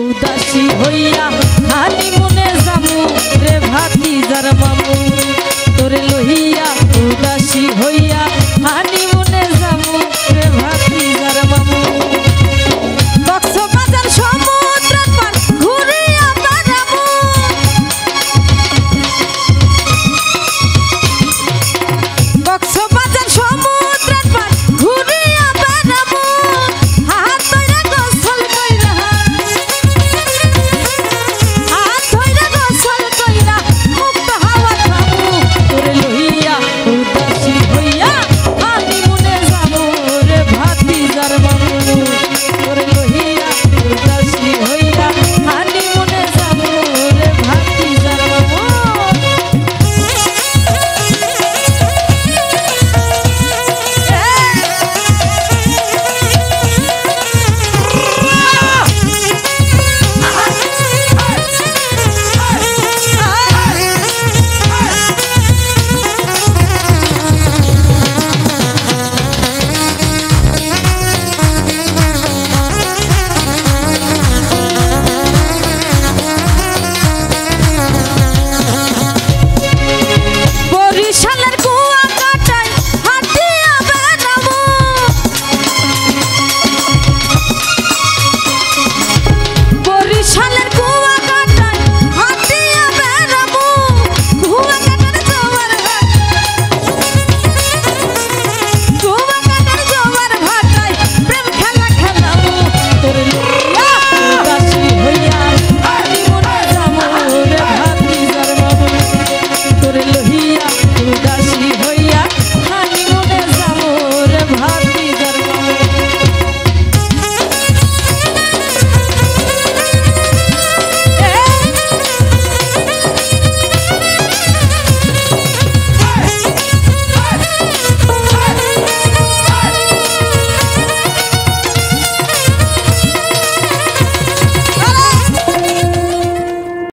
উদাসী হইয়া হানি